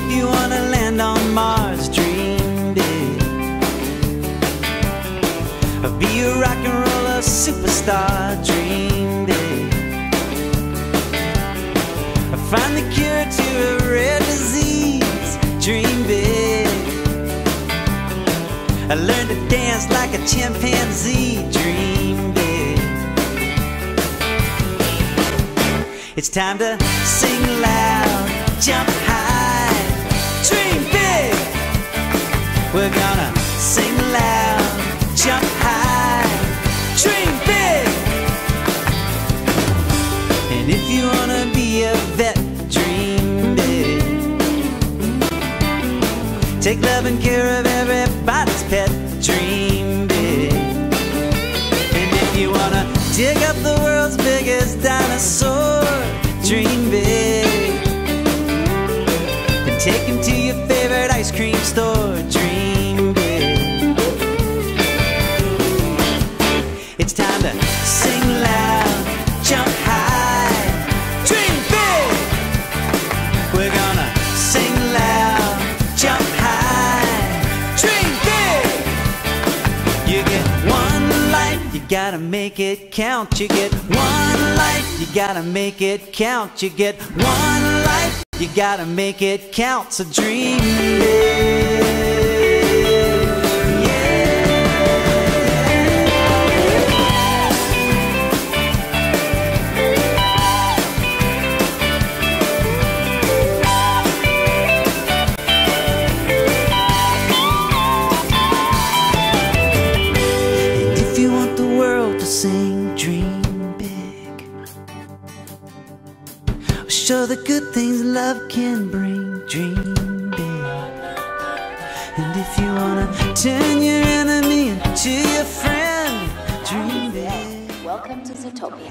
you wanna land on Mars, dream big. Be a rock and roller superstar, dream big. Find the cure to a rare disease, dream big. I learned to dance like a chimpanzee, dream big. It's time to sing loud, jump dream big. We're gonna sing loud, jump high, dream big. And if you wanna be a vet, dream big. Take love and care of everybody's pet, dream big. And if you wanna dig up the world's biggest dinosaur, dream big. Take him to your favorite ice cream store, dream big. It's time to sing loud, jump high, dream big. We're gonna sing loud, jump high, dream big. You get one life, you gotta make it count. You get one life, you gotta make it count. You get one you gotta make it count. So dream big. Show the good things love can bring, dream big. And if you wanna turn your enemy into your friend, dream big. Welcome to Zootopia.